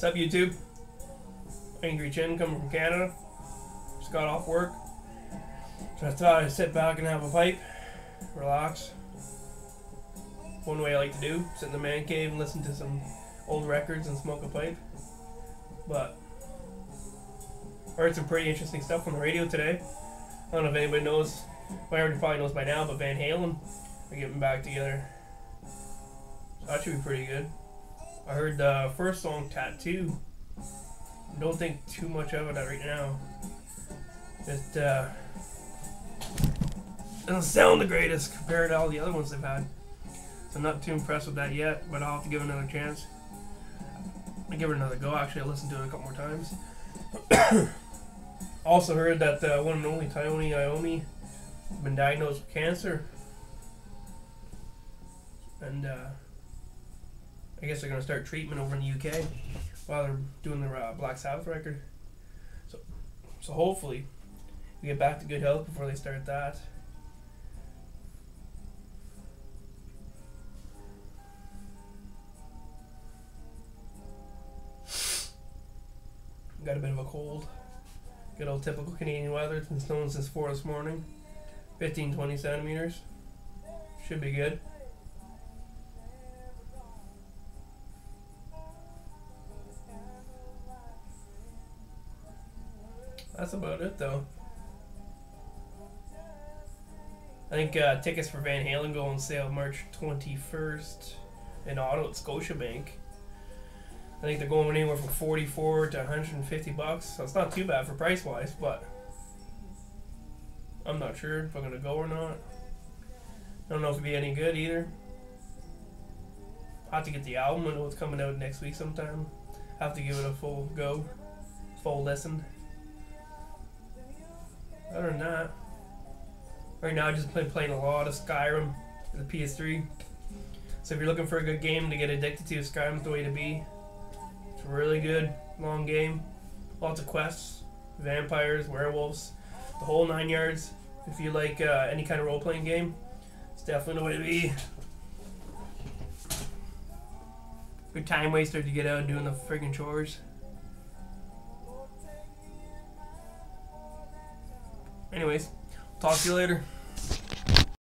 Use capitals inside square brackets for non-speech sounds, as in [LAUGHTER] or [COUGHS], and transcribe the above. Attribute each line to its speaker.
Speaker 1: What's up, YouTube? Angry Chin coming from Canada. Just got off work. So I thought I'd sit back and have a pipe, relax. One way I like to do, sit in the man cave and listen to some old records and smoke a pipe. But heard some pretty interesting stuff on the radio today. I don't know if anybody knows, well, everybody probably knows by now, but Van Halen are getting back together. So that should be pretty good. I heard the first song, Tattoo. Don't think too much of it right now. It uh, doesn't sound the greatest compared to all the other ones they've had. So I'm not too impressed with that yet, but I'll have to give it another chance. I'll give it another go. Actually, I listened to it a couple more times. [COUGHS] also heard that the one and only Tony Iommi been diagnosed with cancer. And uh, I guess they're going to start treatment over in the UK while they're doing the uh, Black Sabbath record. So, so hopefully we get back to good health before they start that. Got a bit of a cold. Good old typical Canadian weather. It's been snowing since 4 this morning. 15, 20 centimeters. Should be good. That's about it, though. I think uh, tickets for Van Halen go on sale March 21st in Ottawa at Scotiabank. I think they're going anywhere from 44 to 150 bucks. So it's not too bad for price wise, but I'm not sure if I'm going to go or not. I don't know if it'll be any good either. i have to get the album. I know it's coming out next week sometime. I have to give it a full go, full listen. Other than that, right now I've just been playing a lot of Skyrim for the PS3. So if you're looking for a good game to get addicted to, Skyrim's the way to be. It's a really good, long game. Lots of quests, vampires, werewolves, the whole nine yards. If you like uh, any kind of role-playing game, it's definitely the way to be. Good time waster to get out doing the friggin' chores. Anyways, talk to you later.